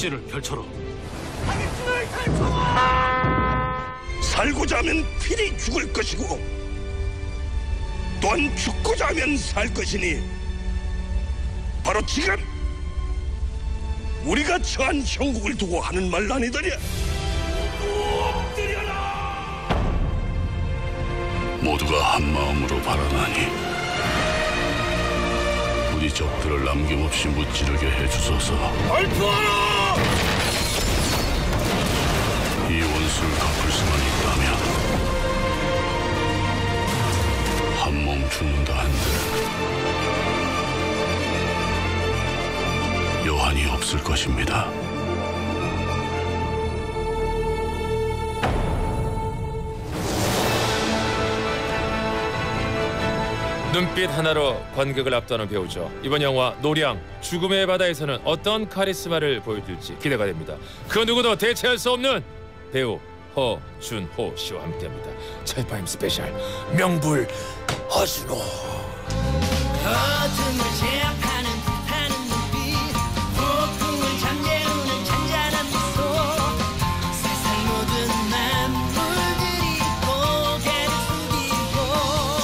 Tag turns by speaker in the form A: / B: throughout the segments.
A: 억지를 펼쳐라.
B: 살고자 하면 필히 죽을 것이고 또한 죽고자 하면 살 것이니 바로 지금 우리가 처한 형국을 두고 하는 말 아니더냐
C: 모두가 한 마음으로 바라나니 적들을 남김없이 무찌르게 해주소서.
B: 발표하라!
C: 이 원수를 갚을 수만 있다면 한 몸 죽는다 한들. 여한이 없을 것입니다.
D: 눈빛 하나로 관객을 압도하는 배우죠. 이번 영화 노량 죽음의 바다에서는 어떤 카리스마를 보여줄지 기대가 됩니다. 그 누구도 대체할 수 없는 배우 허준호 씨와 함께합니다. 철파엠 스페셜 명불 허준호.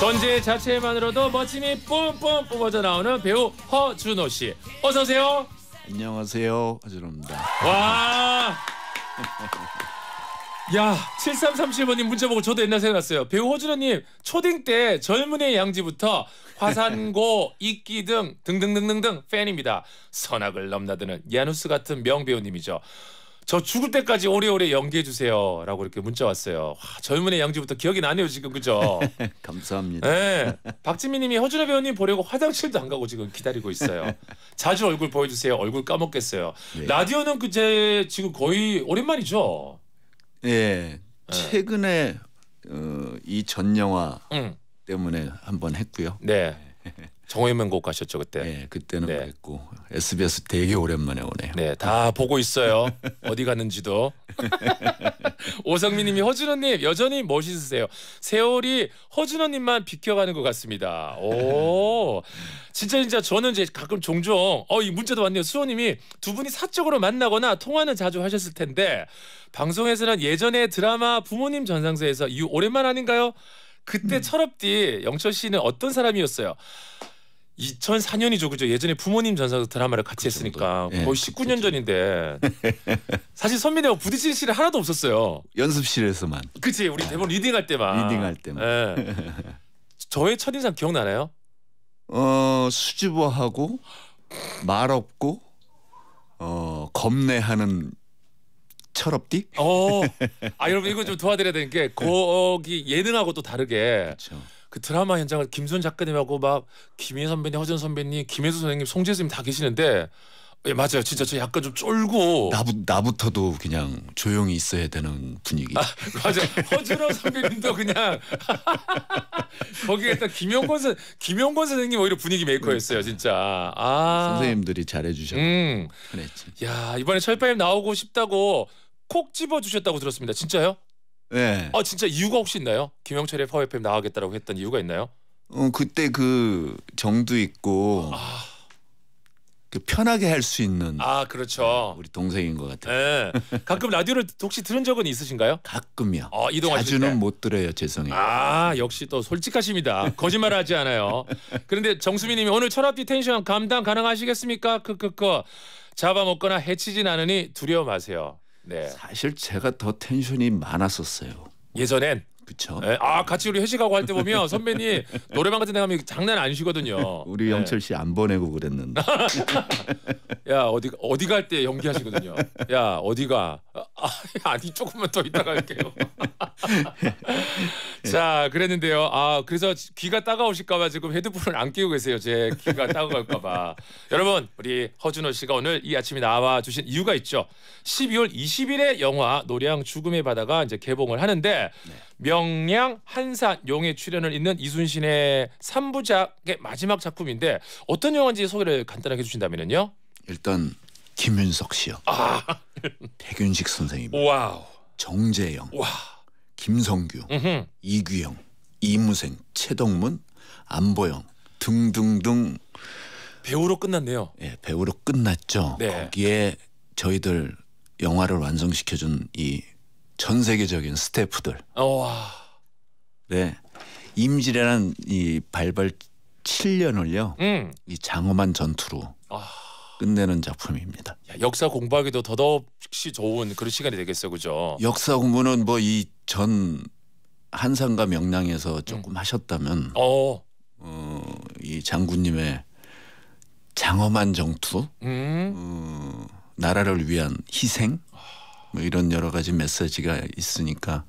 D: 존재 자체만으로도 멋짐이 뿜뿜 뿜어져 나오는 배우 허준호 씨. 어서 오세요.
E: 안녕하세요. 하준호입니다.
D: 와. 야, 7337번님 문자 보고 저도 옛날 생각났어요. 배우 허준호님 초딩 때 젊은의 양지부터 화산고, 이끼 등 등등등등등 팬입니다. 선악을 넘나드는 야누스 같은 명배우님이죠. 저 죽을 때까지 오래오래 연기해 주세요라고 이렇게 문자 왔어요. 와, 젊은의 양지부터 기억이 나네요 지금 그죠?
E: 감사합니다.
D: 네. 박지민님이 허준호 배우님 보려고 화장실도 안 가고 지금 기다리고 있어요. 자주 얼굴 보여주세요. 얼굴 까먹겠어요.
E: 네.
D: 라디오는 그제 지금 거의 오랜만이죠.
E: 예. 최근에 어, 이전 영화
D: 응.
E: 때문에 한번 했고요.
D: 네. 정호연맹곡 가셨죠 그때.
E: 예, 그때는
D: 네.
E: 그랬고 SBS 되게 오랜만에 오네요.
D: 네, 다 보고 있어요. 어디 갔는지도. 오성민님이 허준호님 여전히 멋있으세요. 세월이 허준호님만 비켜가는 것 같습니다. 오, 진짜 진짜 저는 이제 가끔 종종 어이 문자도 왔네요. 수호님이 두 분이 사적으로 만나거나 통화는 자주 하셨을 텐데 방송에서는 예전에 드라마 부모님 전상서에서 이 오랜만 아닌가요? 그때 철업디 영철 씨는 어떤 사람이었어요? 2004년이죠, 그죠? 예전에 부모님 전상서 드라마를 같이 했으니까
E: 예,
D: 거의 19년 전인데 사실 선배님하고 부딪힐 시는 하나도 없었어요.
E: 연습실에서만
D: 그치? 우리 대본 리딩할 때만.
E: 리딩할 때만.
D: 예. 저의 첫인상 기억나나요?
E: 어, 수줍어하고 말 없고 어, 겁내하는 철업디?
D: 어. 아 여러분 이거 좀 도와드려야 되는 게 거기 예능하고 또 다르게
E: 그렇죠.
D: 그 드라마 현장을 김순 작가님하고 막 김희 선배님, 허전 선배님, 김혜수 선생님, 송재 선생님 다 계시는데 예 맞아요. 진짜 저 약간 좀 쫄고
E: 나부, 나부터도 그냥 조용히 있어야 되는 분위기.
D: 맞아. 허준호 선배님도 그냥 거기에 또 김용권 선 김용권 선생님 오히려 분위기 메이커였어요, 진짜. 아.
E: 선생님들이 잘해 주셔서
D: 음.
E: 편했지.
D: 야, 이번에 철파임 나오고 싶다고 콕 집어 주셨다고 들었습니다. 진짜요?
E: 네.
D: 아, 진짜 이유가 혹시 있나요? 김영철의 파워 FM 나가겠다라고 했던 이유가 있나요?
E: 어, 그때 그 정도 있고 그 편하게 할 수 있는
D: 아, 그렇죠.
E: 우리 동생인 것 같아요.
D: 예. 가끔 라디오를 혹시 들은 적은 있으신가요?
E: 가끔이요.
D: 어, 이동하실 때.
E: 자주는 못 들어요. 죄송해요.
D: 아 역시 또 솔직하십니다. 거짓말하지 않아요. 그런데 정수미님이 오늘 철학비 텐션 감당 가능하시겠습니까? 크크크 잡아먹거나 해치진 않으니 두려워 마세요. 네
E: 사실 제가 더 텐션이 많았었어요.
D: 예전엔
E: 그렇죠?
D: 예, 아 같이 우리 회식하고 할 때 보면 선배님 노래방 같은 데 가면 장난 아니시거든요.
E: 우리
D: 네.
E: 영철 씨 안 보내고 그랬는데
D: 야 어디 어디 갈 때 연기하시거든요. 야 어디가? 아, 아니 조금만 더 이따 갈게요. 자 그랬는데요. 아 그래서 귀가 따가우실까봐 지금 헤드폰을 안 끼고 계세요. 제 귀가 따가울까봐. 여러분 우리 허준호 씨가 오늘 이 아침에 나와 주신 이유가 있죠. 12월 20일에 영화 노량 죽음의 바다가 이제 개봉을 하는데 명량 한산 용의 출연을 있는 이순신의 3부작의 마지막 작품인데 어떤 영화인지 소개를 간단하게 해주신다면요.
E: 일단 김윤석 씨요.
D: 아
E: 백윤식 선생님,
D: 와우
E: 정재영,
D: 와
E: 김성규,
D: 음흠.
E: 이규형, 이무생, 최동문, 안보현 등등등
D: 배우로 끝났네요.
E: 예, 배우로 끝났죠.
D: 네.
E: 거기에 저희들 영화를 완성시켜준 이 전 세계적인 스태프들
D: 어, 와.
E: 네 임질이라는 이 발발 7년을요
D: 음.
E: 이 장엄한 전투로
D: 아.
E: 끝내는 작품입니다.
D: 야, 역사 공부하기도 더더욱시 좋은 그런 시간이 되겠어, 그죠?
E: 역사 공부는 뭐 이 전 한상과 명량에서 조금
D: 음.
E: 하셨다면
D: 어.
E: 어, 이 장군님의 장엄한 정투,
D: 음.
E: 어, 나라를 위한 희생, 뭐 이런 여러 가지 메시지가 있으니까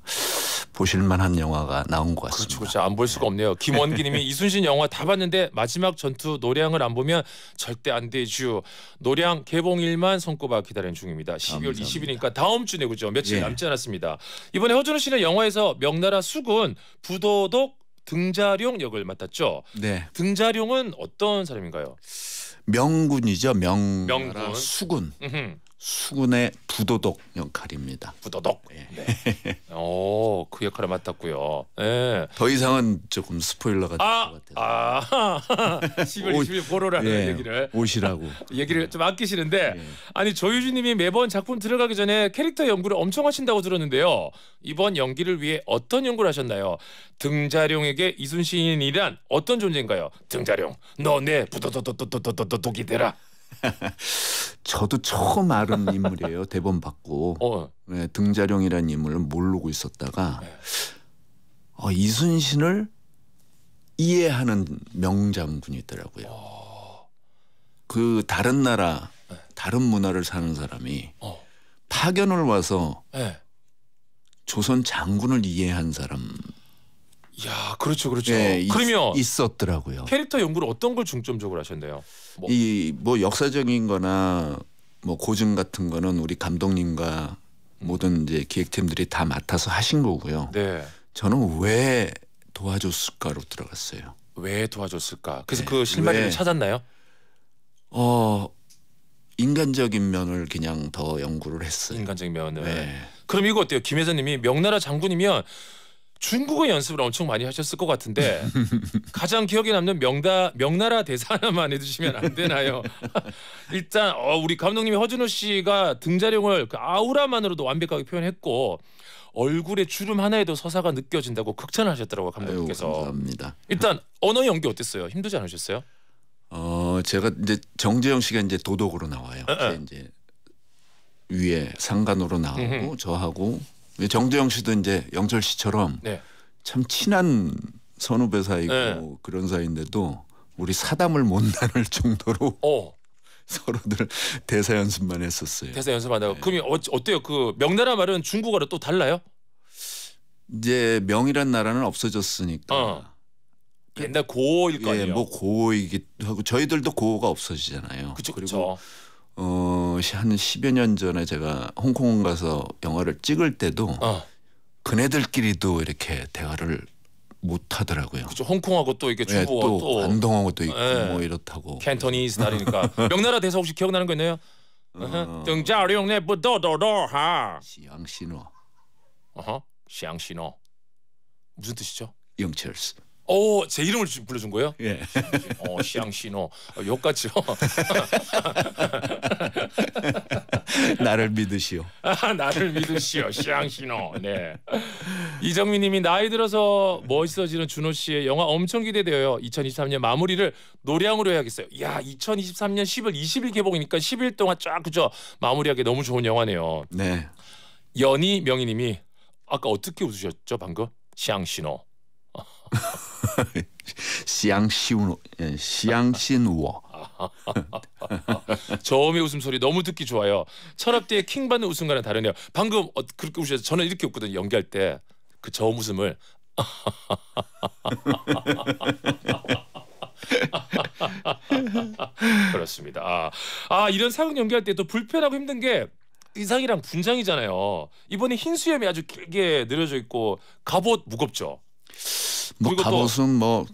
E: 보실만한 영화가 나온 것 같습니다.
D: 그렇죠, 그렇죠. 안 볼 수가 없네요. 김원기님이 이순신 영화 다 봤는데 마지막 전투 노량을 안 보면 절대 안 되죠. 노량 개봉일만 손꼽아 기다리는 중입니다. 12월
E: 감사합니다.
D: 20일이니까 다음 주네 그죠? 며칠
E: 예.
D: 남지 않았습니다. 이번에 허준호 씨는 영화에서 명나라 수군 부도독 등자룡 역을 맡았죠.
E: 네,
D: 등자룡은 어떤 사람인가요?
E: 명군이죠. 명나라
D: 명군.
E: 수군, 수군의 부도독 역할입니다.
D: 부도독.
E: 예.
D: 네. 오, 그 역할을 맡았고요. 예.
E: 더 이상은 조금 스포일러가 될
D: 아,
E: 것 같아서
D: 아, 10월
E: 오,
D: 20일 보러라는
E: 예,
D: 얘기를
E: 오시라고.
D: 얘기를 좀 아끼시는데
E: 예.
D: 아니 조유주님이 매번 작품 들어가기 전에 캐릭터 연구를 엄청 하신다고 들었는데요. 이번 연기를 위해 어떤 연구를 하셨나요? 등자룡에게 이순신이란 어떤 존재인가요? 등자룡, 너 내 부도도도도도도도독이 되라.
E: 저도 처음 아는 인물이에요. 대본 받고
D: 어,
E: 네, 등자룡이라는 인물을 모르고 있었다가
D: 네.
E: 어, 이순신을 이해하는 명장군이 있더라고요.
D: 어.
E: 그 다른 나라, 다른 문화를 사는 사람이
D: 어,
E: 파견을 와서
D: 예.
E: 조선 장군을 이해한 사람
D: 야, 그렇죠, 그렇죠.
E: 예, 있-
D: 그러면
E: 있 었더라고요.
D: 캐릭터 연구를 어떤 걸 중점적으로 하셨나요? 뭐,
E: 이뭐 역사적인거나 뭐 고증 같은 거는 우리 감독님과 모든 이제 기획팀들이 다 맡아서 하신 거고요.
D: 네.
E: 저는 왜 도와줬을까로 들어갔어요.
D: 왜 도와줬을까? 그래서
E: 네,
D: 그 실마리를
E: 왜?
D: 찾았나요?
E: 어 인간적인 면을 그냥 더 연구를 했어요.
D: 인간적인 면을.
E: 네.
D: 그럼 이거 어때요? 김 회사님이 명나라 장군이면 중국어 연습을 엄청 많이 하셨을 것 같은데 가장 기억에 남는 명다 명나라 대사 하나만 해주시면 안 되나요? 일단 어, 우리 감독님이 허준호 씨가 등자룡을 그 아우라만으로도 완벽하게 표현했고 얼굴에 주름 하나에도 서사가 느껴진다고 극찬하셨더라고요
E: 아유,
D: 감독님께서.
E: 감사합니다.
D: 일단 언어 연기 어땠어요? 힘들지 않으셨어요?
E: 어 제가 이제 정재영 씨가 이제 도덕으로 나와요.
D: 에, 에.
E: 제 이제 위에 상관으로 나오고. 저하고 정재영 씨도 이제 영철 씨처럼
D: 네.
E: 참 친한 선후배 사이고
D: 네.
E: 그런 사이인데도 우리 사담을 못 나눌 정도로
D: 어
E: 서로들 대사 연습만 했었어요.
D: 대사 연습한다고. 그럼 어, 어때요? 그 명나라 말은 중국어로 또 달라요?
E: 이제 명이란 나라는 없어졌으니까
D: 어. 옛날 고일 거
E: 예,
D: 아니에요?
E: 뭐 고이기도 하고 저희들도 고가 없어지잖아요.
D: 그쵸
E: 그리고
D: 그쵸.
E: 어, 한 10여 년 전에 제가 홍콩 가서 영화를 찍을 때도
D: 어.
E: 그네들끼리도 이렇게 대화를 못 하더라고요.
D: 그쵸 홍콩하고 또 이게
E: 예,
D: 중국어
E: 또
D: 또
E: 안동하고도 있고
D: 예.
E: 뭐 이렇다고.
D: 캔토니스 다르니까 명나라 대사 혹시 기억나는 거 있나요?
E: 어.
D: 등자룡 내 부도도도하.
E: 시양 신호
D: 어허. 샹시노. 무슨 뜻이죠?
E: 영철스.
D: 오, 제 이름을 주- 불러준 거예요?
E: 예.
D: 어, 샹시노. 어, 욕같죠?
E: 나를 믿으시오.
D: 아, 나를 믿으시오, 샹시노. 네. 이정민 님이 나이 들어서 멋있어지는 준호 씨의 영화 엄청 기대돼요. 2023년 마무리를 노량으로 해야겠어요. 야, 2023년 10월 20일 개봉이니까 10일 동안 쫙 그죠? 마무리하기 너무 좋은 영화네요.
E: 네.
D: 연희 명희 님이 아까 어떻게 웃으셨죠 방금? 샹시노.
E: 시양 시우노 예, 시양 신우어.
D: 저음의 웃음소리 너무 듣기 좋아요. 철업대의 킹 받는 웃음과는 다르네요. 방금 어, 그렇게 웃으셔서 저는 이렇게 웃거든요. 연기할 때 그 저음 웃음을 그렇습니다. 아, 아 이런 사극 연기할 때 또 불편하고 힘든 게 의상이랑 분장이잖아요. 이번에 흰 수염이 아주 길게 늘어져 있고 갑옷 무겁죠.
E: 뭐 갑옷은 뭐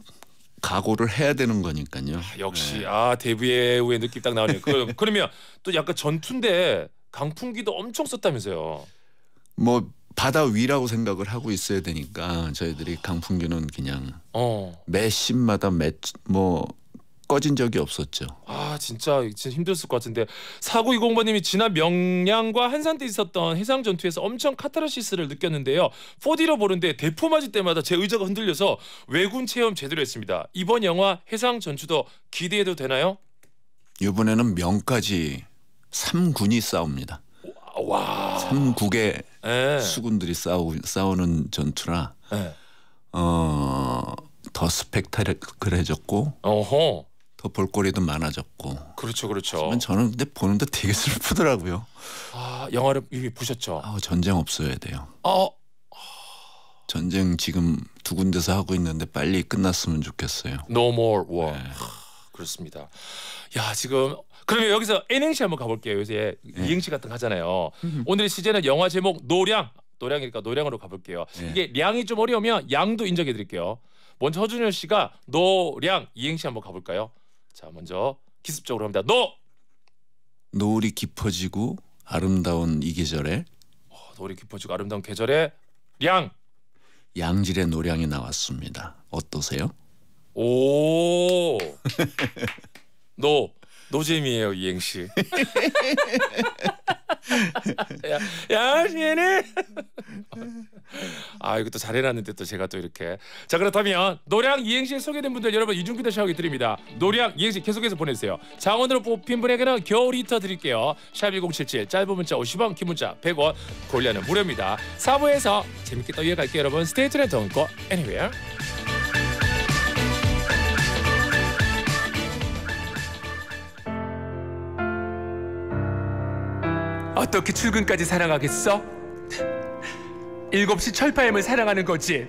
E: 각오를 해야 되는 거니까요.
D: 역시 아 데뷔의 느낌 딱 나오네요. 그, 그러면 또 약간 전투인데 강풍기도 엄청 썼다면서요.
E: 뭐 바다 위라고 생각을 하고 있어야 되니까 저희들이 강풍기는 그냥
D: 어.
E: 매 씬마다 매뭐 꺼진 적이 없었죠.
D: 아아 진짜 진짜 힘들었을 것 같은데 4920번님이 지난 명량과 한산 때 있었던 해상 전투에서 엄청 카타르시스를 느꼈는데요. 4D로 보는데 대포 맞을 때마다 제 의자가 흔들려서 외군 체험 제대로 했습니다. 이번 영화 해상 전투도 기대해도 되나요?
E: 이번에는 명까지 삼군이 싸웁니다.
D: 와.
E: 삼국의
D: 예.
E: 수군들이 싸우, 싸우는 전투라
D: 예.
E: 어더 스펙타클해졌고
D: 어허.
E: 더 볼거리도 많아졌고.
D: 그렇죠, 그렇죠.
E: 저는 근데 보는데 되게 슬프더라고요.
D: 아 영화를 이미 보셨죠?
E: 아 전쟁 없어야 돼요.
D: 어.
E: 전쟁 지금 두 군데서 하고 있는데 빨리 끝났으면 좋겠어요.
D: No more war. 하, 그렇습니다. 야 지금 그러면 여기서 N행시 한번 가볼게요. 요새 이행시 같은 거 하잖아요. 오늘 시제는 영화 제목 노량. 노량이니까 노량으로 가볼게요.
E: 네.
D: 이게 량이 좀 어려우면 양도 인정해드릴게요. 먼저 허준호 씨가 노량 이행시 한번 가볼까요? 자 먼저 기습적으로 합니다. 노
E: 노을이 깊어지고 아름다운 이 계절에
D: 어, 노을이 깊어지고 아름다운 계절에 량.
E: 양질의 노량이 나왔습니다. 어떠세요?
D: 오. 노 노잼이에요 이행시. 야, 야, 얘네. 아, 이것도 잘해놨는데 또 제가 또 이렇게. 자, 그렇다면 노량 이행시에 소개된 분들 여러분 이중기도 샤워기 드립니다. 노량 이행시 계속해서 보내주세요. 장원으로 뽑힌 분에게는 겨울 히터 드릴게요. 샵1077 짧은 문자 50원, 긴 문자 100원, 골리아는 무료입니다. 4부에서 재밌게 또 이어갈게요, 여러분. Stay tuned, don't go anywhere. 어떻게 출근까지 사랑하겠어? 7시 철파엠을 사랑하는 거지.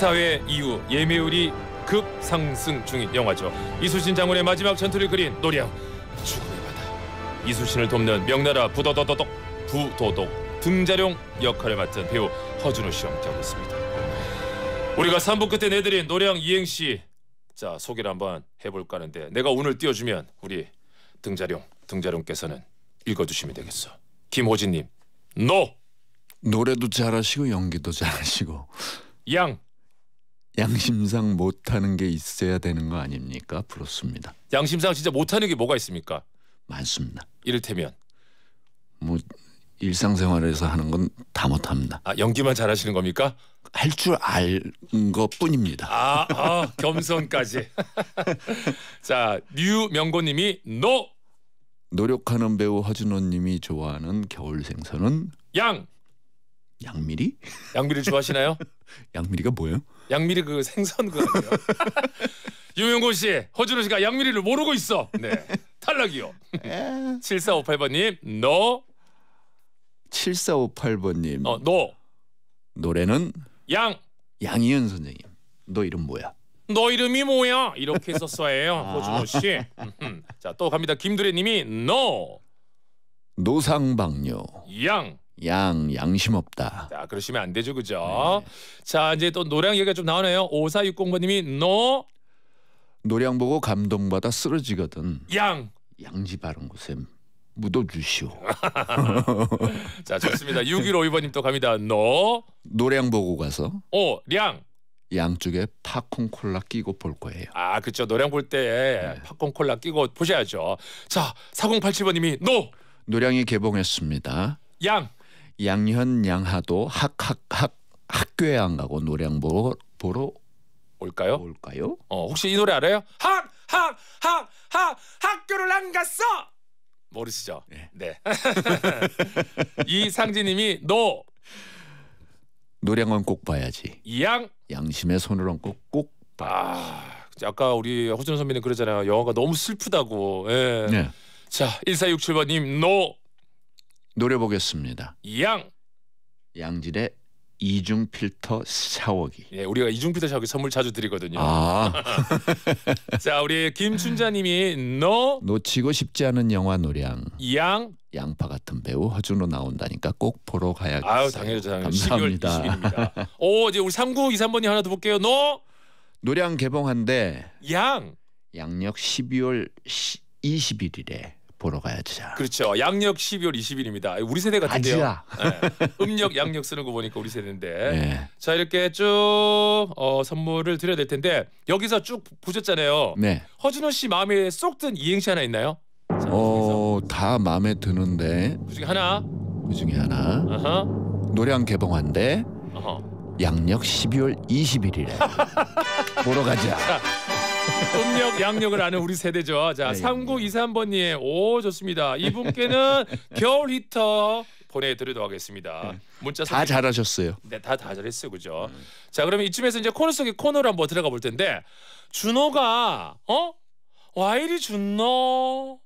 D: 시사회 이후 예매율이 급상승 중인 영화죠. 이수신 장군의 마지막 전투를 그린 노량 죽음의 바다. 이수신을 돕는 명나라 부도도도독 부도독 등자룡 역할을 맡은 배우 허준호 씨와 함께하고 있습니다. 우리가 3부 끝에 내드린 노량 이행시 자 소개를 한번 해볼까 하는데 내가 오늘 띄워주면 우리 등자룡 등자룡께서는 읽어주시면 되겠어. 김호진님 노
E: 노래도 잘하시고 연기도 잘하시고
D: 양
E: 양심상 못하는 게 있어야 되는 거 아닙니까? 부럽습니다.
D: 양심상 진짜 못하는 게 뭐가 있습니까?
E: 많습니다.
D: 이를테면
E: 뭐 일상생활에서 하는 건 다 못합니다.
D: 아 연기만 잘하시는 겁니까?
E: 할 줄 아는 게 그것뿐입니다.
D: 아, 아 겸손까지. 자 유명곤 님이 노
E: 노력하는 배우 허준호님이 좋아하는 겨울 생선은
D: 양.
E: 양미리?
D: 양미리 좋아하시나요?
E: 양미리가 뭐예요?
D: 양미리 그 생선 그거 아니에요? 유명곤 씨, 허준호 씨가 양미리를 모르고 있어. 네, 탈락이요. 7458번님, 노,
E: 7458번님
D: 어, 노,
E: 노래는
D: 양.
E: 양희은 선생님. 너 이름 뭐야?
D: 너 이름이 뭐야? 이렇게 썼어요, 허준호 씨. 음흠. 자, 또 갑니다. 김두래 님이 노,
E: 노상방뇨.
D: 양.
E: 양 양심 없다.
D: 자, 그러시면 안 되죠, 그죠? 자, 이제 또 노량 얘기가 좀 나오네요. 5460번님이 노,
E: 노량 보고 감동받아 쓰러지거든.
D: 양.
E: 양지 바른 곳에 묻어주시오.
D: 자, 좋습니다. 6152번님 또 갑니다. 노,
E: 노량 보고 가서
D: 오, 량.
E: 양쪽에 팝콘 콜라 끼고 볼 거예요.
D: 아, 그렇죠. 노량 볼 때 팝콘 콜라 끼고 보셔야죠. 자, 4087번님이 노,
E: 노량이 개봉했습니다.
D: 양.
E: 양현 양하도 학학학 학교에 안 가고 노량 보러 보러
D: 올까요?
E: 올까요?
D: 어, 혹시 이 노래 알아요? 학, 학, 학, 학, 학교를 안 갔어. 모르시죠?
E: 네.
D: 네. 이상진님이 노,
E: 노량은 꼭 봐야지.
D: 양.
E: 양심에 손을 얹고 꼭 봐.
D: 아, 아까 우리 허준호 선배님 그러잖아요. 영화가 너무 슬프다고. 예.
E: 네.
D: 자, 1467번님 노,
E: 노래 보겠습니다.
D: 양.
E: 양질의 이중 필터 샤워기.
D: 예, 우리가 이중 필터 샤워기 선물 자주 드리거든요.
E: 아
D: 자, 우리 김춘자 님이 너
E: 놓치고 싶지 않은 영화 노량
D: 양.
E: 양파 같은 배우 허준호 나온다니까 꼭 보러 가야겠어요.
D: 아유 당연히죠. 당연히. 12월
E: 감사합니다.
D: 20일입니다. 오 이제 우리 3923번님 하나 더 볼게요. 너
E: 노량 개봉한데
D: 양.
E: 양력 12월 21일에 보러 가야지.
D: 그렇죠. 양력 12월 20일입니다. 우리 세대 같은데요.
E: 가지야.
D: 네. 음력 양력 쓰는 거 보니까 우리 세대인데.
E: 네.
D: 자 이렇게 쭉 어, 선물을 드려야 될 텐데 여기서 쭉 보셨잖아요.
E: 네.
D: 허준호 씨 마음에 쏙 든 이행시 하나 있나요? 자,
E: 어, 다 마음에 드는데
D: 그 중에 하나.
E: 그 중에 하나
D: 어허.
E: 노량 개봉한데
D: 어허.
E: 양력 12월 21일에 보러 가자.
D: 음력 양력을 아는 우리 세대죠. 자,
E: 네,
D: 3923번님. 오, 좋습니다. 이분께는 겨울 히터 보내드리도록 하겠습니다. 문자
E: 다 잘하셨어요.
D: 네, 다, 다 잘했어요. 그죠? 자, 그러면 이쯤에서 이제 코너 속의 코너로 한번 들어가 볼 텐데, 준호가, 어? 와 이리 준노?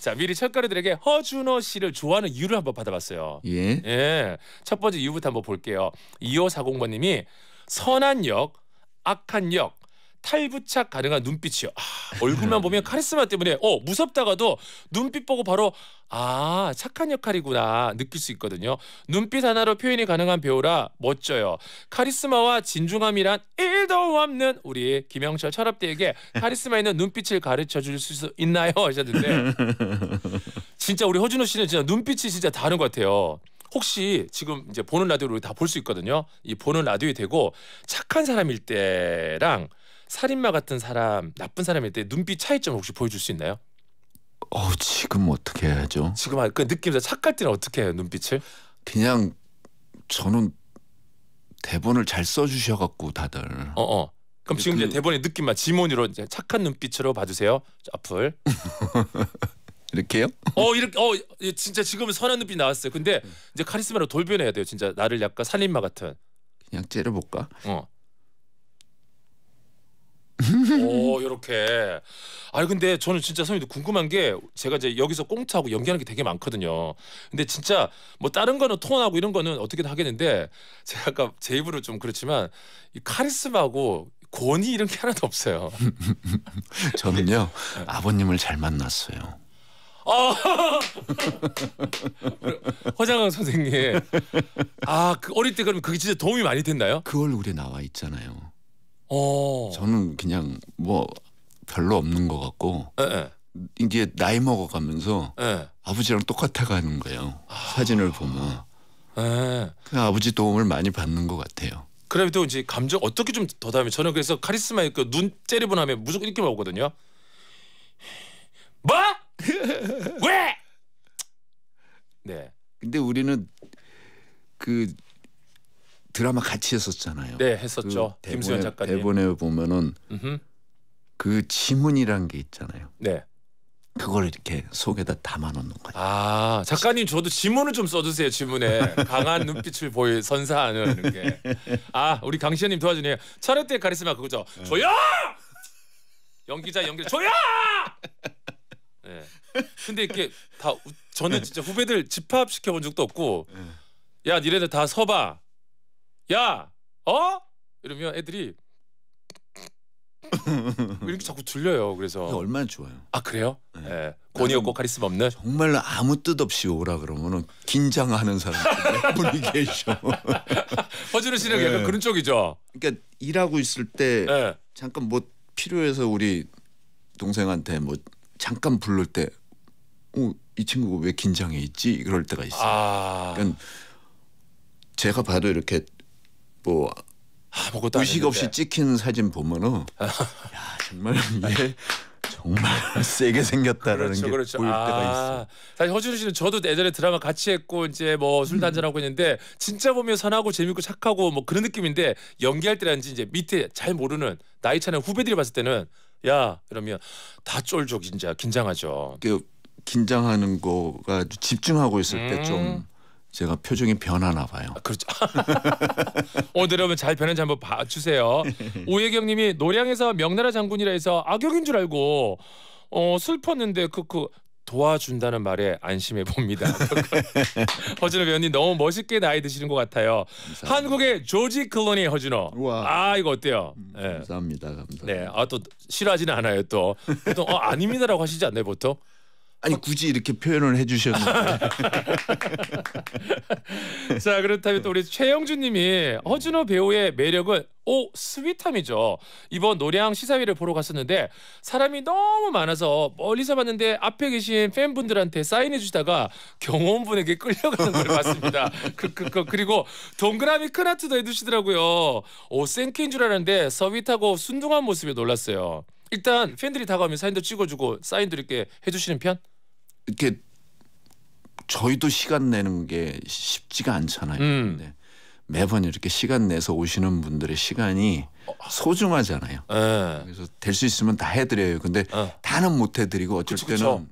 D: 자, 미리 첫가루들에게 허준호 씨를 좋아하는 이유를 한번 받아봤어요.
E: 예.
D: 예. 첫 번째 이유부터 한번 볼게요. 2540번님이 선한 역, 악한 역, 탈부착 가능한 눈빛이요. 아, 얼굴만 보면 카리스마 때문에 어 무섭다가도 눈빛 보고 바로 아 착한 역할이구나 느낄 수 있거든요. 눈빛 하나로 표현이 가능한 배우라 멋져요. 카리스마와 진중함이란 1도 없는 우리 김영철 철업대에게 카리스마 있는 눈빛을 가르쳐 줄 수 있나요? 하셨는데 진짜 우리 허준호 씨는 진짜 눈빛이 진짜 다른 것 같아요. 혹시 지금 이제 보는 라디오를 다볼 수 있거든요. 이 보는 라디오에 대고 착한 사람일 때랑 살인마 같은 사람, 나쁜 사람일 때 눈빛 차이점 혹시 보여줄 수 있나요?
E: 어, 지금 어떻게 해야죠?
D: 지금 그 느낌에서 착할 때는 어떻게 해요 눈빛을?
E: 그냥 저는 대본을 잘 써주셔갖고 다들
D: 어 어. 그럼 지금
E: 그-
D: 이제 대본의 느낌만 지문으로 이제 착한 눈빛으로 봐주세요. 자, 앞을.
E: 이렇게요?
D: 어 이렇게 어 예, 진짜 지금은 선한 눈빛 나왔어요. 근데 이제 카리스마로 돌변해야 돼요. 진짜 나를 약간 살인마 같은.
E: 그냥 째려볼까?
D: 어. 오 이렇게. 아니 근데 저는 진짜 선생님도 궁금한 게 제가 이제 여기서 꽁트하고 연기하는 게 되게 많거든요. 근데 진짜 뭐 다른 거는 톤하고 이런 거는 어떻게든 하겠는데 제가 아까 제 입으로 좀 그렇지만 이 카리스마하고 권위 이런 게 하나도 없어요.
E: 저는요
D: 네.
E: 아버님을 잘 만났어요.
D: 아 허장강 선생님. 아 그 어릴 때 그럼 그게 진짜 도움이 많이 됐나요?
E: 그 얼굴에 나와 있잖아요.
D: 어.
E: 저는 그냥 뭐 별로 없는 것 같고
D: 예, 예,
E: 이제 나이 먹어가면서
D: 예.
E: 아버지랑 똑같아 가는 거예요. 사진을 보면
D: 예.
E: 그 아버지 도움을 많이 받는 것 같아요.
D: 그래도 이제 감정 어떻게 좀더 다면 저는 그래서 카리스마 있고 눈 째려본 하면 무조건 이렇게 나오거든요. 뭐? 왜? 네,
E: 근데 우리는 그 드라마 같이 했었잖아요.
D: 네 했었죠.
E: 그
D: 김수현 작가님.
E: 대본에 보면은
D: 음흠.
E: 그 지문이란 게 있잖아요.
D: 네.
E: 그걸 이렇게 속에다 담아놓는 거예요.
D: 아 작가님 저도 지문을 좀 써주세요. 지문에 강한 눈빛을 보이 선사하는 게. 아 우리 강시현님 도와주네요. 차례 때 카리스마 그거죠. 조용. 연기자 연기 조용. 네. 근데 이렇게 다 우- 저는 진짜 후배들 집합 시켜 본 적도 없고 야 니네들 다 서봐. 야 어? 이러면 애들이 이렇게 자꾸 들려요. 그래서
E: 얼마나 좋아요.
D: 아 그래요?
E: 네.
D: 예. 권위 없고 카리스마 없는.
E: 정말 아무 뜻 없이 오라 그러면은 긴장하는 몇 분이 계셔.
D: 허준호 씨는 약간
E: 네.
D: 그런 쪽이죠.
E: 그러니까 일하고 있을 때
D: 예.
E: 잠깐 뭐 필요해서 우리 동생한테 뭐 잠깐 부를 때, 어, 이 친구가 왜 긴장해 있지? 그럴 때가 있어. 요
D: 아,
E: 그러니까 제가 봐도 이렇게 뭐
D: 아무것도 안
E: 의식 없이. 찍힌 사진 보면은 야 정말 얘 정말 세게 생겼다라는
D: 그렇죠,
E: 게
D: 그렇죠.
E: 보일
D: 아,
E: 때가 있어.
D: 사실 허준호 씨는 저도 예전에 드라마 같이 했고 이제 뭐술 한잔 하고 있는데 진짜 보면 선하고 재밌고 착하고 뭐 그런 느낌인데 연기할 때라든지 이제 밑에 잘 모르는 나이 차는 후배들이 봤을 때는 야 이러면 다 쫄죠 진짜 긴장하죠.
E: 그 긴장하는 거가 집중하고 있을
D: 음.
E: 때좀 제가 표정이 변하나 봐요.
D: 아, 그렇죠. 오늘 여러분 잘 변한지 한번 봐주세요. 오혜경님이 노량에서 명나라 장군이라 해서 악역인 줄 알고 어 슬펐는데 그그 도와준다는 말에 안심해 봅니다. 허준호 배우님 너무 멋있게 나이 드시는 것 같아요. 한국의 조지 클루니 허준호.
E: 우와.
D: 아 이거 어때요? 예.
E: 감사합니다. 감사합니다.
D: 네, 아 또 싫어하지는 않아요. 또 보통 어, 아닙니다라고 하시지 않나요, 보통?
E: 아니 굳이 이렇게 표현을 해주셨는데
D: 자 그렇다면 또 우리 최영준님이 허준호 배우의 매력은 오 sweet함이죠. 이번 노량 시사회를 보러 갔었는데 사람이 너무 많아서 멀리서 봤는데 앞에 계신 팬분들한테 사인해 주시다가 경호원분에게 끌려가는 걸 봤습니다. 그, 그, 그, 그리고 동그라미 큰 하트도 해두시더라고요. 오 생케인 줄 알았는데 서윗하고 순둥한 모습에 놀랐어요. 일단 팬들이 다가오면 사인도 찍어주고 사인도 이렇게 해주시는 편?
E: 이렇게 저희도 시간 내는 게 쉽지가 않잖아요.
D: 음.
E: 근데 매번 이렇게 시간 내서 오시는 분들의 시간이 소중하잖아요.
D: 예.
E: 그래서 될 수 있으면 다 해드려요. 근데
D: 어.
E: 다는 못 해드리고 어쩔
D: 그쵸.
E: 때는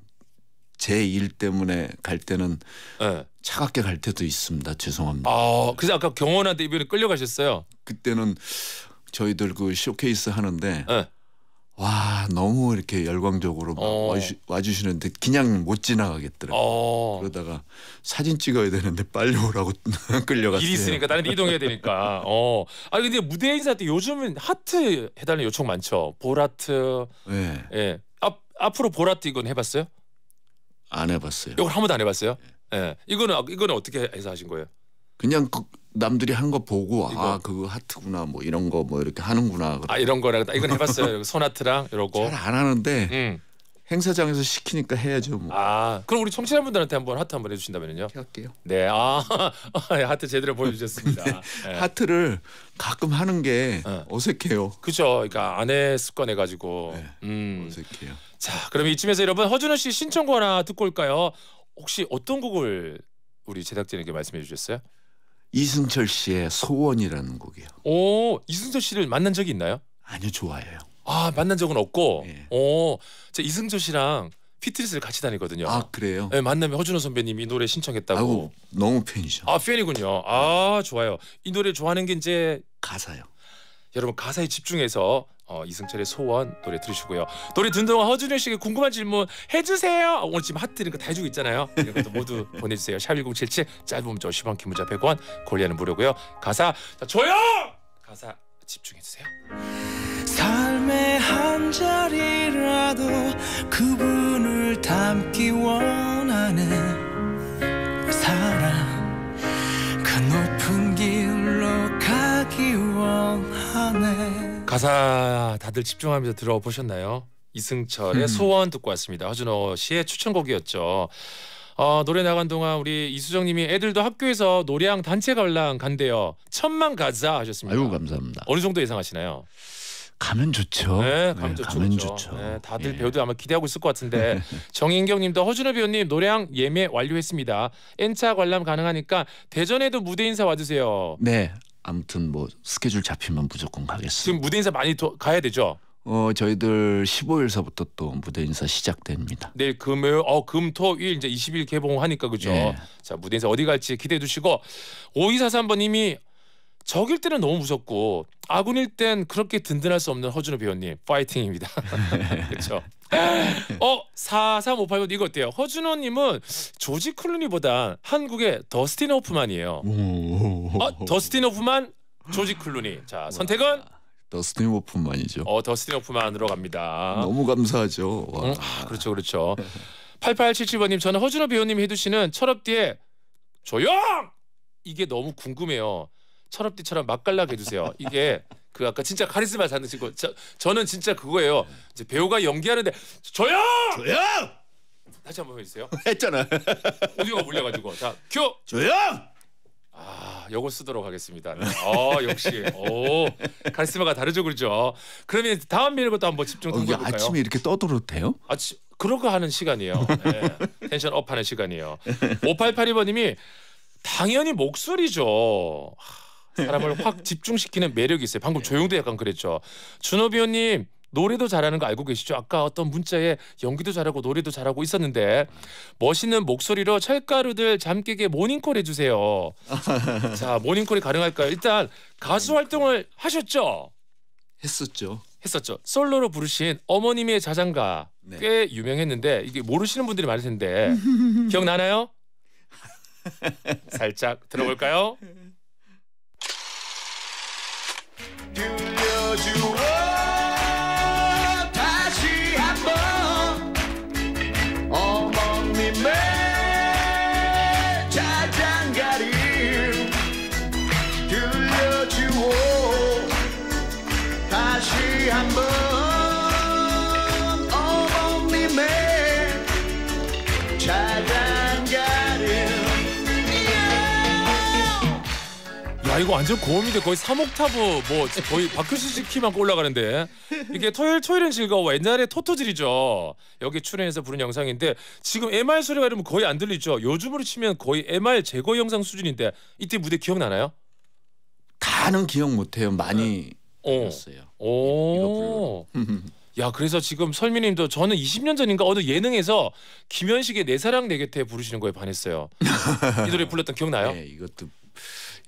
E: 제 일 때문에 갈 때는
D: 예.
E: 차갑게 갈 때도 있습니다. 죄송합니다.
D: 아, 그래서 아까 경호원한테 이번에 끌려가셨어요.
E: 그때는 저희들 그 쇼케이스 하는데
D: 예.
E: 와 너무 이렇게 열광적으로 막
D: 어.
E: 와주, 와주시는데 그냥 못 지나가겠더라고요.
D: 어.
E: 그러다가 사진 찍어야 되는데 빨리 오라고 끌려갔어요.
D: 일이 있으니까 다른 데 이동해야 되니까. 어. 아 근데 무대 인사 때 요즘은 하트 해달라는 요청 많죠. 볼하트.
E: 네,
D: 예. 앞 앞으로 볼하트 이건 해봤어요?
E: 안 해봤어요.
D: 이걸 한 번도 안 해봤어요? 예. 이거는 이거는 어떻게 해서 하신 거예요?
E: 그냥 그 남들이 한 거 보고
D: 이거.
E: 아 그거 하트구나 뭐 이런 거 뭐 이렇게 하는구나.
D: 아 이런 거랑 이건 해봤어요. 손하트랑 이러고.
E: 잘 안 하는데
D: 음.
E: 행사장에서 시키니까 해야죠. 뭐.
D: 아 그럼 우리 청취자분들한테 한번 하트 한번 해주신다면요?
E: 할게요.
D: 네. 아 하트 제대로 보여주셨습니다. 예.
E: 하트를 가끔 하는 게
D: 네.
E: 어색해요.
D: 그죠. 그러니까 아내 습관 해 가지고.
E: 네.
D: 음.
E: 어색해요.
D: 자, 그럼 이쯤에서 여러분 허준호 씨 신청곡 하나 듣고 올까요? 혹시 어떤 곡을 우리 제작진에게 말씀해 주셨어요?
E: 이승철 씨의 소원이라는 곡이에요.
D: 오, 이승철 씨를 만난 적이 있나요?
E: 아니요 좋아해요.
D: 아, 만난 적은 없고.
E: 예.
D: 오, 저 이승철 씨랑 피트니스를 같이 다니거든요.
E: 아 그래요?
D: 네, 만나면 허준호 선배님이 이 노래 신청했다고.
E: 아우 너무 팬이죠.
D: 아, 팬이군요. 아, 좋아요. 이 노래 좋아하는 게 이제
E: 가사요.
D: 여러분 가사에 집중해서 어, 이승철의 소원 노래 들으시고요. 노래 듣는 동안 허준현 씨에게 궁금한 질문 해주세요. 오늘 지금 하트 이런 거 다 해주고 있잖아요. 이런 것도 모두 보내주세요. 샵1077 짧은 문자 50원 긴 문자 100원 고리하는 무료고요. 가사 자, 조용! 가사 집중해주세요.
F: 삶의 한 자리라도 그분을 담기 원하는
D: 가사 다들 집중하면서 들어보셨나요? 이승철의 소원 듣고 왔습니다. 허준호 씨의 추천곡이었죠. 어, 노래 나간 동안 우리 이수정님이 애들도 학교에서 노래랑 단체 관람 간대요. 천만 가자 하셨습니다.
E: 아유 감사합니다.
D: 어느 정도 예상하시나요?
E: 가면 좋죠.
D: 네, 가면 좋죠.
E: 가면
D: 그렇죠.
E: 좋죠.
D: 네, 다들
E: 예.
D: 배우도 아마 기대하고 있을 것 같은데 정인경님도 허준호 배우님 노래랑 예매 완료했습니다. N차 관람 가능하니까 대전에도 무대 인사 와주세요.
E: 네. 아무튼 뭐 스케줄 잡히면 무조건
D: 지금
E: 가겠습니다.
D: 무대 인사 많이 도, 가야 되죠.
E: 어 저희들 15일서부터 또 무대 인사 시작됩니다.
D: 내일 금요일, 어, 금, 토, 일 이제 20일 개봉하니까 그죠.
E: 예.
D: 자 무대 인사 어디 갈지 기대해 두시고 5243번님이 적일 때는 너무 무섭고 아군일 땐 그렇게 든든할 수 없는 허준호 배우님 파이팅입니다. 그렇죠. 어 4358번 이거 어때요? 허준호 님은 조지 클루니보다 한국의 더스틴 호프만이에요. 어 더스틴 호프만, 조지 클루니. 자 선택은
E: 더스틴 호프만이죠.
D: 어 더스틴 호프만으로 갑니다.
E: 너무 감사하죠. 와.
D: 음, 아, 그렇죠, 그렇죠. 8877번 님, 저는 허준호 배우님이 해주시는 철업디에 조용! 이게 너무 궁금해요. 철업디처럼 맛깔나게 해주세요. 이게 그 아까 진짜 카리스마 장르시고 저 저는 진짜 그거예요. 이제 배우가 연기하는데 조용!
B: 조용!
D: 다시 한번 해주세요.
E: 했잖아.
D: 오디오가 물려가지고 자 큐.
B: 조용!
D: 아, 요거 쓰도록 하겠습니다. 네. 어, 역시. 오, 카리스마가 다르죠, 그렇죠. 그러면 다음 메일 것도 한번 집중
E: 어,
D: 해볼까요?
E: 아침에 이렇게 떠들어도 돼요?
D: 그런 거 하는 시간이에요. 네. tension up하는 시간이에요. 5882번님이 당연히 목소리죠. 하, 사람을 확 집중시키는 매력이 있어요. 방금 조용도 약간 그랬죠. 준호 비원님 노래도 잘하는 거 알고 계시죠? 아까 어떤 문자에 연기도 잘하고 노래도 잘하고 있었는데 멋있는 목소리로 철가루들 잠 깨게 모닝콜 해주세요. 자 모닝콜이 가능할까요? 일단 가수 활동을 하셨죠?
E: 했었죠.
D: 했었죠. 솔로로 부르신 어머님의 자장가
E: 네.
D: 꽤 유명했는데 이게 모르시는 분들이 많을 텐데 기억나나요? 살짝 들어볼까요?
F: 들려주
D: 야 이거 완전 고음인데 거의 3옥타브 뭐 거의 박효신 씨 키만 올라가는데 이게 토요일 토요일은 즐거워 옛날에 토토질이죠 여기 출연해서 부른 영상인데 지금 MR 소리가 이러면 거의 안 들리죠 요즘으로 치면 거의 MR 제거 영상 수준인데 이때 무대 기억나나요?
E: 다는 기억 못해요. 많이
D: 어.
E: 들었어요.
D: 오. 야 그래서 지금 설미님도 저는 20년 전인가 어느 예능에서 김현식의 내 사랑 내 곁에 부르시는 거에 반했어요. 이 노래 불렀던 기억나요?
E: 네, 이것도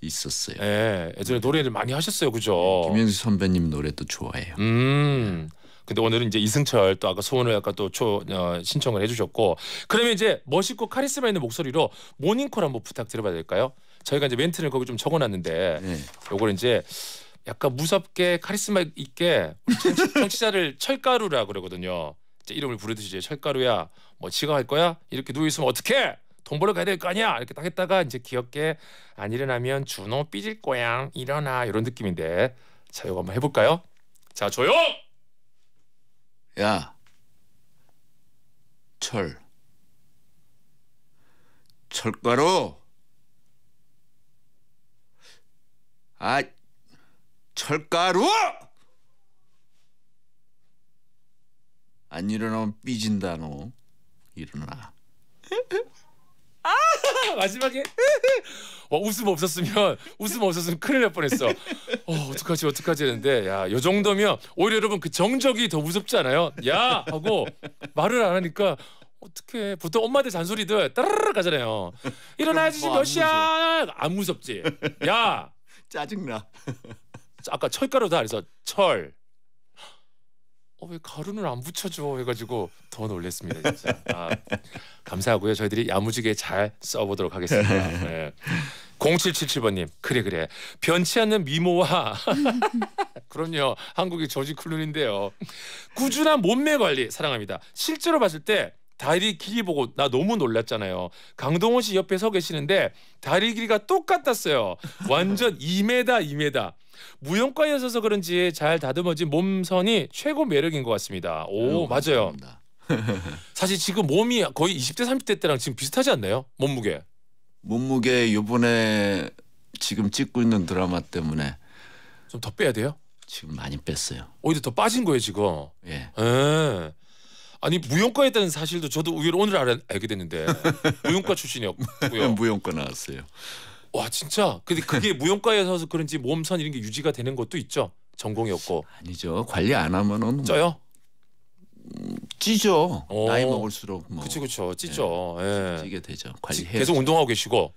E: 있었어요.
D: 예, 예전에 노래를 많이 하셨어요, 그죠?
E: 김현수 선배님 노래도 좋아해요.
D: 음. 근데 오늘은 이제 이승철 또 아까 소원을 아까 또 초 어, 신청을 해주셨고 그러면 이제 멋있고 카리스마 있는 목소리로 모닝콜 한번 부탁드려봐도 될까요? 저희가 이제 멘트를 거기 좀 적어놨는데
E: 네.
D: 요걸 이제 약간 무섭게 카리스마 있게 우리 청취, 청취자를 철가루라 그러거든요. 이제 이름을 부르듯이 이제 철가루야 뭐 지가 할 거야 이렇게 누워 있으면 어떡해 돈 벌러 가야 될 거 아니야 이렇게 딱 했다가 이제 귀엽게 안 일어나면 준호 삐질 거야 일어나 이런 느낌인데 자 이거 한번 해볼까요? 자 조용.
E: 야, 철, 철가루. 아, 철가루. 안 일어나면 삐진다 너. 일어나.
D: 마지막에 어, 웃음 없었으면 웃음 없었으면 큰일 날 뻔했어. 어 어떡하지 어떡하지 했는데 야 요 정도면 오히려 여러분 그 정적이 더 무섭지 않아요? 야 하고 말을 안 하니까 어떻게 보통 엄마들 잔소리들 따르르 가잖아요. 일어나야지
E: 뭐안
D: 몇 시야? 안 무섭지. 야
E: 짜증나.
D: 아까 철가루다 그래서 철. 어 왜 가루는 안 붙여줘 해가지고 더 놀랬습니다 진짜. 아, 감사하고요 저희들이 야무지게 잘 써보도록 하겠습니다. 네. 0777번님 그래 그래 변치 않는 미모와 그럼요 한국의 조지 클룬인데요 꾸준한 몸매 관리 사랑합니다. 실제로 봤을 때 다리 길이 보고 나 너무 놀랐잖아요. 강동원 씨 옆에 서 계시는데 다리 길이가 똑같았어요. 완전 2m 2m. 무용과에 있어서 그런지 잘 다듬어진 몸선이 최고 매력인 것 같습니다. 오
E: 아유,
D: 맞아요. 사실 지금 몸이 거의 20대 30대 때랑 지금 비슷하지 않나요? 몸무게.
E: 몸무게 요번에 지금 찍고 있는 드라마 때문에
D: 좀 더 빼야 돼요?
E: 지금 많이 뺐어요.
D: 오히려 더 빠진 거예요 지금.
E: 예.
D: 예. 아니 무용과에 있다는 사실도 저도 의외로 오늘 알게 됐는데 무용과 출신이었고요.
E: 무용과 나왔어요.
D: 와 진짜. 근데 그게 무용과에서 그런지 몸선 이런 게 유지가 되는 것도 있죠. 전공이었고
E: 아니죠. 관리 안 하면은 뭐
D: 쪄요.
E: 찌죠.
D: 오.
E: 나이 먹을수록 뭐
D: 그쵸 그쵸 찌죠. 예.
E: 찌게 되죠.
D: 지-
E: 관리해
D: 계속 운동하고 계시고.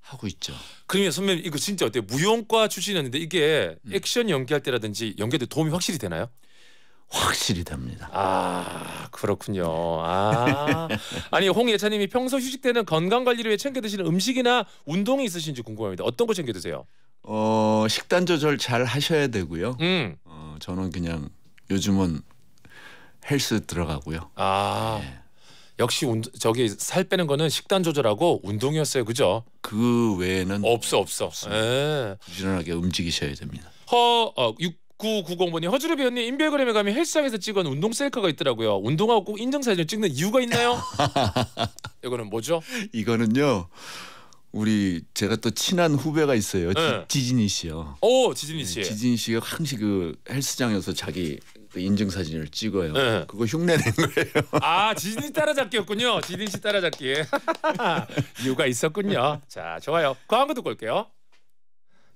E: 하고 있죠.
D: 그러면 선배님 이거 진짜 어때요? 무용과 출신이었는데 이게
E: 음.
D: 액션 연기할 때라든지 연기할 때 도움이 확실히 되나요?
E: 확실히 됩니다.
D: 아 그렇군요. 아 아니 홍예찬님이 평소 휴식 때는 건강 관리를 위해 챙겨 드시는 음식이나 운동이 있으신지 궁금합니다. 어떤 거 챙겨 드세요?
E: 어, 식단 조절 잘 하셔야 되고요.
D: 음,
E: 어, 저는 그냥 요즘은 헬스 들어가고요.
D: 아
E: 예.
D: 역시 운, 저기 살 빼는 거는 식단 조절하고 운동이었어요, 그죠?
E: 그 외에는
D: 없어 없어. 예.
E: 부지런하게 움직이셔야 됩니다.
D: 허 어, 6990번님 허주르 배우님 인별그램에 가면 헬스장에서 찍은 운동 셀카가 있더라고요. 운동하고 꼭 인증 사진을 찍는 이유가 있나요? 이거는 뭐죠?
E: 이거는요. 우리 제가 또 친한 후배가 있어요.
D: 네.
E: 지, 진이 씨요.
D: 오 지진이 씨.
E: 지진 씨가 항상 그 헬스장에서 자기 그 인증 사진을 찍어요.
D: 네.
E: 그거 흉내 낸 거예요.
D: 아 지진이 따라잡기였군요. 지진 씨 따라잡기. 이유가 있었군요. 자 좋아요. 광고 듣고 올게요.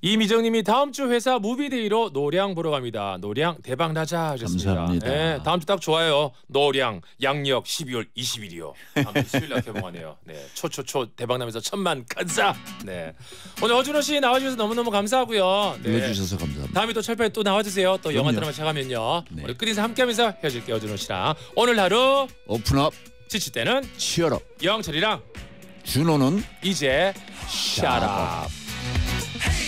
D: 이미정님이 다음 주 회사 movie day로 노량 보러 갑니다. 노량 대박 나자 하셨습니다.
E: 감사합니다.
D: 네, 다음 주 딱 좋아요. 노량 양력 12월 20일이요. 다음 주 수요일 날 개봉하네요. 네, 초초초 대박 나면서 천만 갑시다. 네, 오늘 허준호 씨 나와주셔서 너무 너무 감사하고요. 네.
E: 불러주셔서 감사합니다.
D: 다음에 또 철파엠 또 나와주세요. 또 영화
E: 그럼요.
D: 드라마 시작하면요.
E: 네.
D: 우리 끝인사 함께하면서 헤어질게요, 허준호 씨랑. 오늘 하루
E: open up
D: 지칠 때는
E: cheer up
D: 영철이랑
E: 준호는
D: 이제 샤라.
A: 에